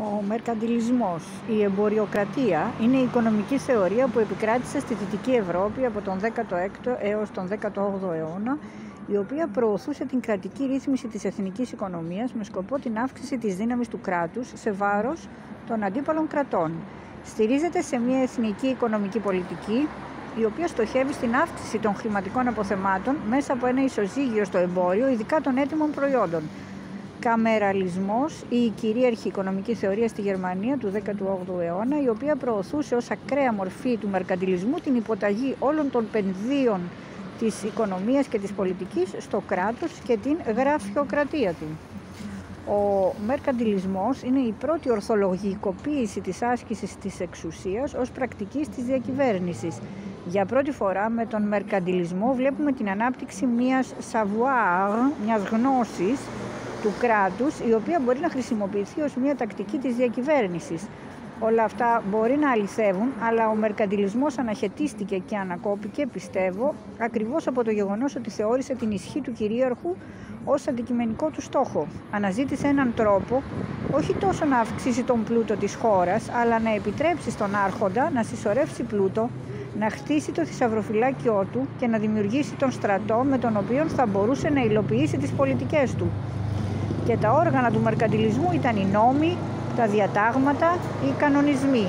Ο μερκαντιλισμός, η εμποριοκρατία είναι η οικονομική θεωρία που επικράτησε στη Δυτική Ευρώπη από τον 16ο έως τον 18ο αιώνα, η οποία προωθούσε την κρατική ρύθμιση της εθνικής οικονομίας με σκοπό την αύξηση της δύναμης του κράτους σε βάρος των αντίπαλων κρατών. Στηρίζεται σε μια εθνική οικονομική πολιτική, η οποία στοχεύει στην αύξηση των χρηματικών αποθεμάτων μέσα από ένα ισοζύγιο στο εμπόριο, ειδικά των έτοιμων προϊόντων, καμεραλισμός ή η κυρίαρχη οικονομική θεωρία στη Γερμανία του 18ου αιώνα, η οποία προωθούσε ως ακραία μορφή του μερκαντιλισμού την υποταγή όλων των πενδύων της οικονομίας και της πολιτικής στο κράτος και την γραφειοκρατία του. Ο μερκαντιλισμός είναι η πρώτη ορθολογικοποίηση της άσκησης της εξουσίας ως πρακτικής της διακυβέρνησης. Για πρώτη φορά με τον μερκαντιλισμό βλέπουμε την ανάπτυξη μιας savoir, μιας γνώσης, του κράτους η οποία μπορεί να χρησιμοποιηθεί ως μια τακτική της διακυβέρνησης. Όλα αυτά μπορεί να αληθεύουν, αλλά ο μερκαντιλισμός αναχαιτίστηκε και ανακόπηκε, πιστεύω, ακριβώς από το γεγονός ότι θεώρησε την ισχύ του κυρίαρχου ως αντικειμενικό του στόχο. Αναζήτησε έναν τρόπο όχι τόσο να αυξήσει τον πλούτο της χώρας, αλλά να επιτρέψει στον άρχοντα να συσσωρεύσει πλούτο, να χτίσει το θησαυροφυλάκιό του και να δημιουργήσει τον στρατό με τον οποίο θα μπορούσε να υλοποιήσει τις πολιτικές του και τα όργανα του μερκαντιλισμού ήταν οι νόμοι, τα διατάγματα, οι κανονισμοί,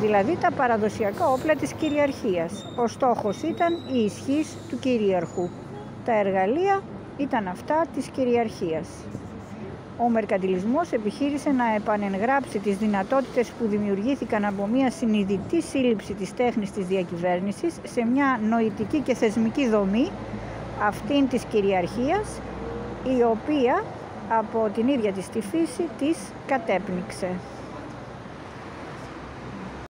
δηλαδή τα παραδοσιακά όπλα της κυριαρχίας. Ο στόχος ήταν η ισχύς του κυρίαρχου. Τα εργαλεία ήταν αυτά της κυριαρχίας. Ο μερκαντιλισμός επιχείρησε να επανεγγράψει τις δυνατότητες που δημιουργήθηκαν από μια συνειδητή σύλληψη της τέχνης της διακυβέρνησης σε μια νοητική και θεσμική δομή αυτήν της κυριαρχίας η οποία από την ίδια της τη φύση της κατέπνιξε.